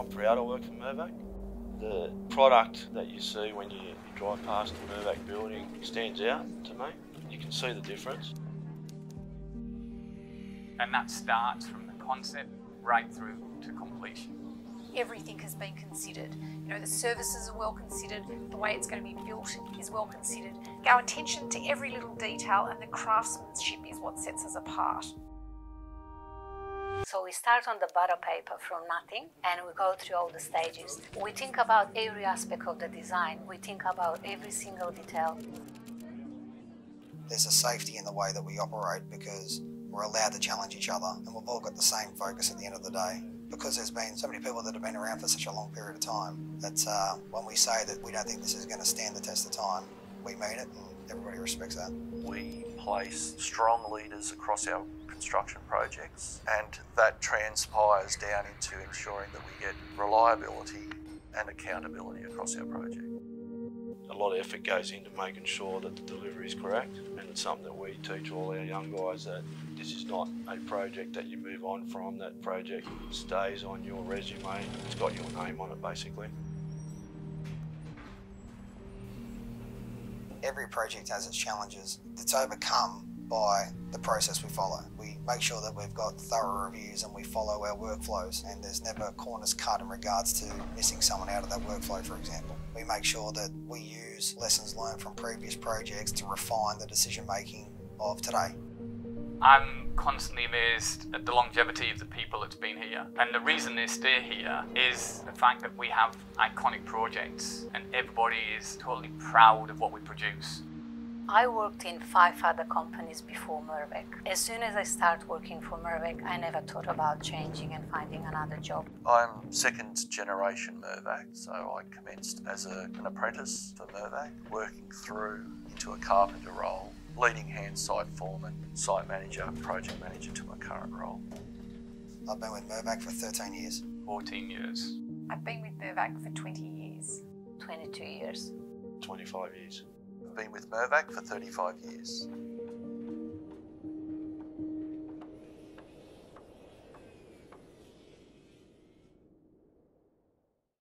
I'm proud I work for Mirvac. The product that you see when you, you drive past the Mirvac building stands out to me. You can see the difference. And that starts from the concept right through to completion. Everything has been considered. You know, the services are well considered, the way it's going to be built is well considered. Our attention to every little detail and the craftsmanship is what sets us apart. So we start on the butter paper from nothing and we go through all the stages. We think about every aspect of the design. We think about every single detail. There's a safety in the way that we operate because we're allowed to challenge each other and we've all got the same focus at the end of the day. Because there's been so many people that have been around for such a long period of time that uh, when we say that we don't think this is going to stand the test of time, we mean it everybody respects that. We place strong leaders across our construction projects and that transpires down into ensuring that we get reliability and accountability across our project. A lot of effort goes into making sure that the delivery is correct and it's something that we teach all our young guys that this is not a project that you move on from, that project stays on your resume, it's got your name on it basically. Every project has its challenges. It's overcome by the process we follow. We make sure that we've got thorough reviews and we follow our workflows and there's never corners cut in regards to missing someone out of that workflow, for example. We make sure that we use lessons learned from previous projects to refine the decision making of today. I'm constantly amazed at the longevity of the people that's been here. And the reason they stay here is the fact that we have iconic projects and everybody is totally proud of what we produce. I worked in five other companies before Mirvac. As soon as I started working for Mirvac, I never thought about changing and finding another job. I'm second generation Mirvac, so I commenced as a, an apprentice for Mirvac, working through into a carpenter role, leading hand site foreman, site manager, project manager to my current role. I've been with Mirvac for 13 years. 14 years. I've been with Mirvac for 20 years. 22 years. 25 years. I've been with Mirvac for 35 years.